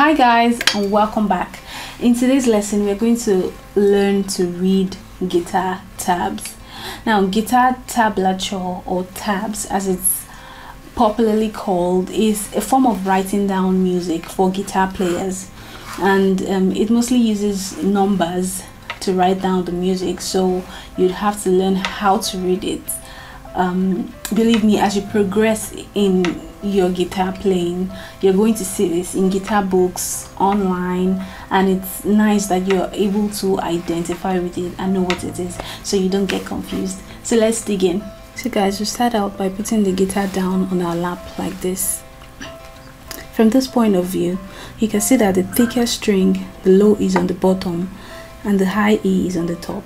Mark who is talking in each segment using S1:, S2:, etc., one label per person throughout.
S1: hi guys and welcome back. In today's lesson we're going to learn to read guitar tabs. Now guitar tablature or tabs as it's popularly called is a form of writing down music for guitar players. And um, it mostly uses numbers to write down the music so you'd have to learn how to read it um, believe me as you progress in your guitar playing you're going to see this in guitar books online and it's nice that you're able to identify with it and know what it is so you don't get confused. So let's dig in. So guys we start out by putting the guitar down on our lap like this. From this point of view you can see that the thicker string the low is on the bottom and the high E is on the top.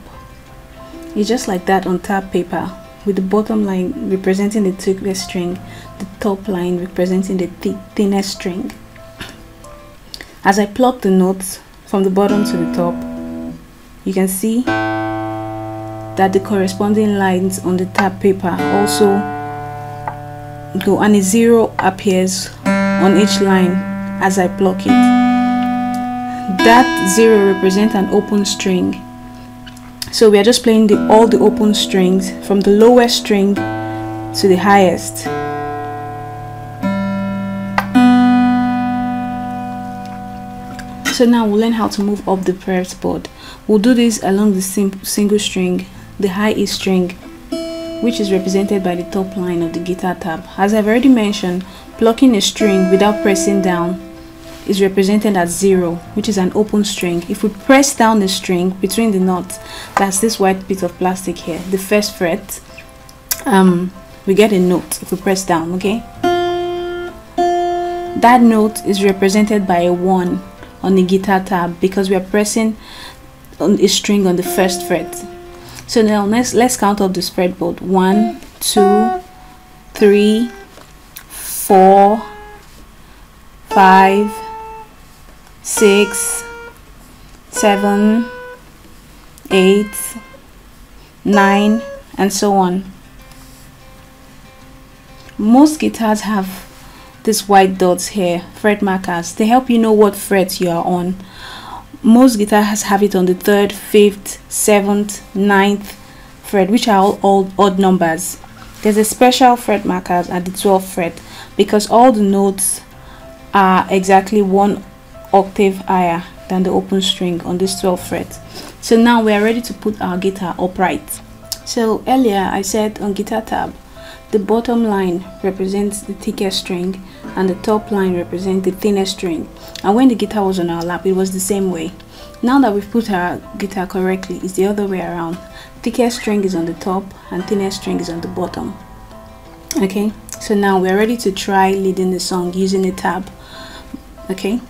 S1: It's just like that on tab paper with the bottom line representing the thickest string, the top line representing the th thinnest string. As I pluck the notes from the bottom to the top, you can see that the corresponding lines on the tab paper also go and a zero appears on each line as I pluck it. That zero represents an open string so we are just playing the all the open strings from the lowest string to the highest. So now we'll learn how to move up the fretboard we'll do this along the single string the high E string which is represented by the top line of the guitar tab. As I've already mentioned plucking a string without pressing down is represented as 0 which is an open string. If we press down the string between the knots that's this white bit of plastic here the first fret um, we get a note if we press down okay? That note is represented by a 1 on the guitar tab because we are pressing on a string on the first fret. So now let's let's count up the fretboard one two three four five six, seven, eight, nine, and so on. Most guitars have these white dots here, fret markers. They help you know what fret you are on. Most guitars have it on the third, fifth, seventh, ninth fret, which are all, all odd numbers. There's a special fret markers at the 12th fret because all the notes are exactly one octave higher than the open string on this 12th fret. So now we are ready to put our guitar upright. So earlier i said on guitar tab the bottom line represents the thickest string and the top line represents the thinnest string. And when the guitar was on our lap it was the same way. Now that we've put our guitar correctly it's the other way around. Thickest string is on the top and thinnest string is on the bottom. Okay? So now we're ready to try leading the song using the tab. Okay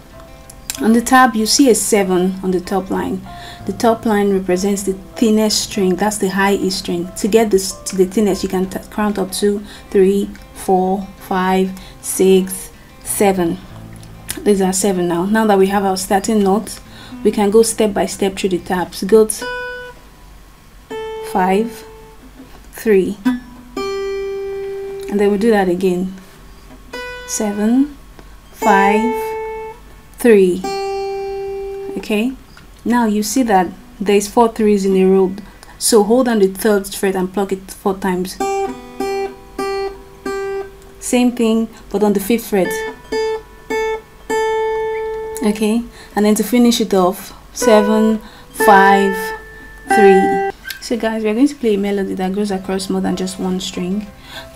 S1: on the tab, you see a 7 on the top line. The top line represents the thinnest string, that's the high E string. To get this to the thinnest, you can count up to 3, 4, 5, 6, 7. These are 7 now. Now that we have our starting notes, we can go step by step through the tabs. Go to 5, 3, and then we'll do that again. 7, 5, three. Okay? Now you see that there's four threes in a row so hold on the third fret and pluck it four times. Same thing but on the fifth fret okay? And then to finish it off seven five three so guys we're going to play a melody that goes across more than just one string.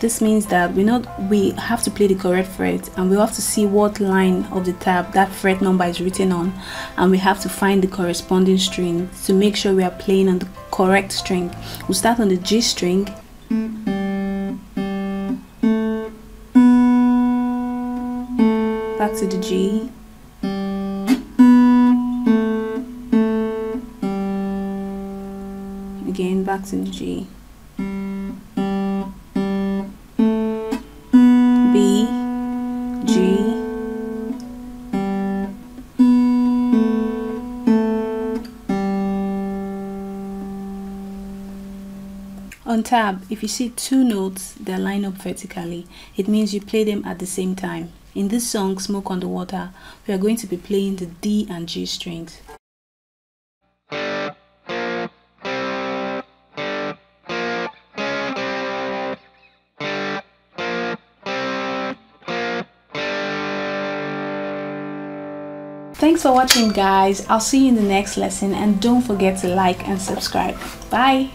S1: This means that we not we have to play the correct fret and we have to see what line of the tab that fret number is written on and we have to find the corresponding string to make sure we are playing on the correct string. We'll start on the G string. Back to the G again back to On tab, if you see two notes that line up vertically, it means you play them at the same time. In this song, Smoke on the Water, we are going to be playing the D and G strings. Thanks for watching guys. I'll see you in the next lesson and don't forget to like and subscribe. Bye.